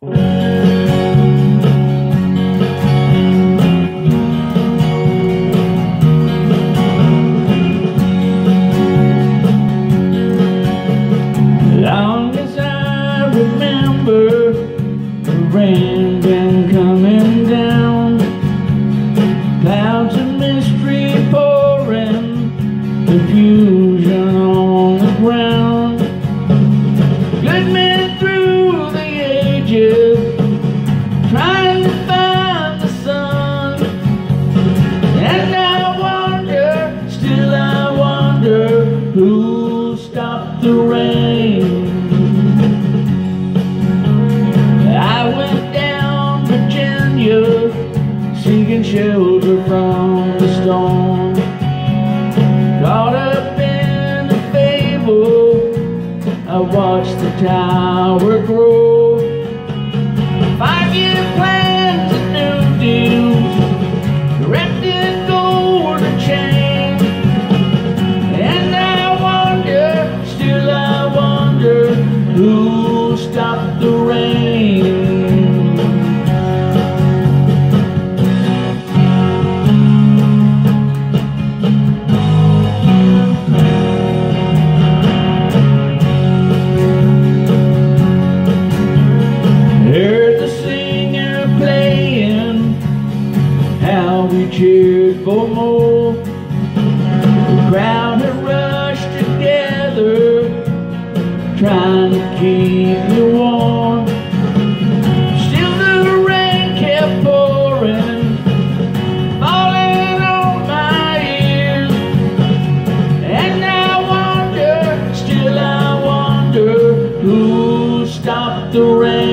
Long as I remember, the rain rain. I went down Virginia, seeking shelter from the storm. Caught up in a fable, I watched the tower grow. Five-year plans for more. The crowd had rushed together, trying to keep me warm. Still the rain kept pouring, falling on my ears. And I wonder, still I wonder, who stopped the rain.